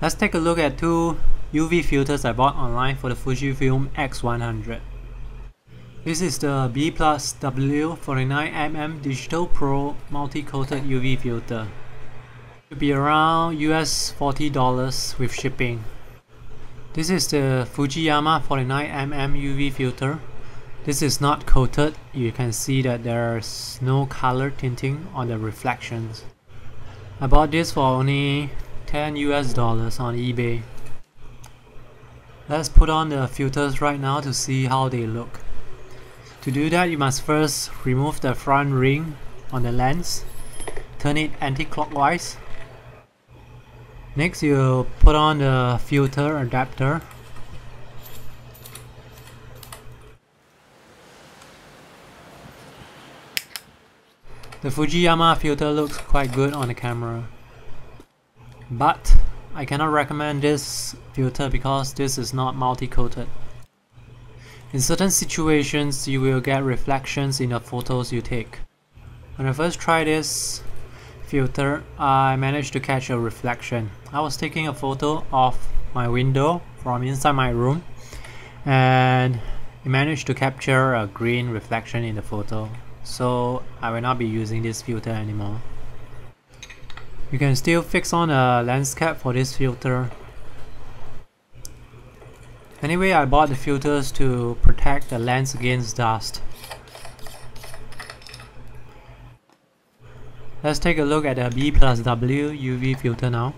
Let's take a look at two UV filters I bought online for the Fujifilm X100. This is the B Plus W49mm Digital Pro Multi-Coated UV Filter. It will be around US $40 with shipping. This is the Fujiyama 49mm UV filter. This is not coated. You can see that there's no color tinting on the reflections. I bought this for only 10 US dollars on eBay. Let's put on the filters right now to see how they look. To do that you must first remove the front ring on the lens, turn it anti-clockwise. Next you put on the filter adapter. The Fujiyama filter looks quite good on the camera. But I cannot recommend this filter because this is not multi-coated. In certain situations, you will get reflections in the photos you take. When I first tried this filter, I managed to catch a reflection. I was taking a photo of my window from inside my room and it managed to capture a green reflection in the photo. So I will not be using this filter anymore. You can still fix on a lens cap for this filter. Anyway, I bought the filters to protect the lens against dust. Let's take a look at the B plus W UV filter now.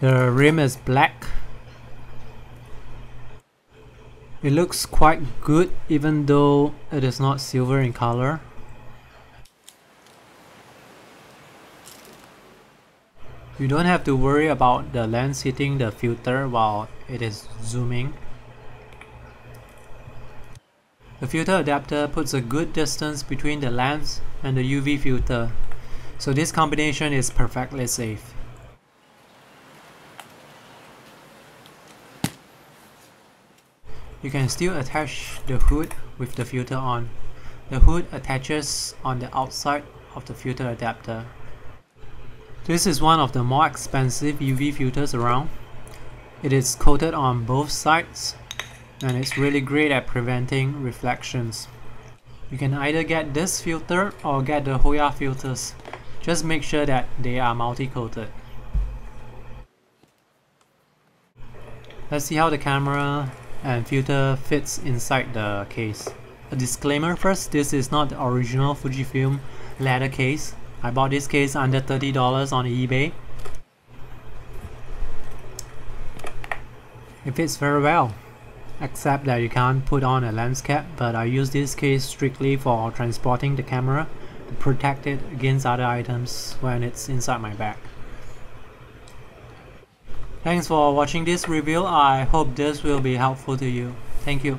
The rim is black. It looks quite good even though it is not silver in color. You don't have to worry about the lens hitting the filter while it is zooming. The filter adapter puts a good distance between the lens and the UV filter, so this combination is perfectly safe. You can still attach the hood with the filter on. The hood attaches on the outside of the filter adapter. This is one of the more expensive UV filters around. It is coated on both sides and it's really great at preventing reflections. You can either get this filter or get the Hoya filters. Just make sure that they are multi-coated. Let's see how the camera and filter fits inside the case. A disclaimer first, this is not the original Fujifilm leather case. I bought this case under $30 on eBay. It fits very well, except that you can't put on a lens cap, but I use this case strictly for transporting the camera to protect it against other items when it's inside my bag. Thanks for watching this review, I hope this will be helpful to you. Thank you.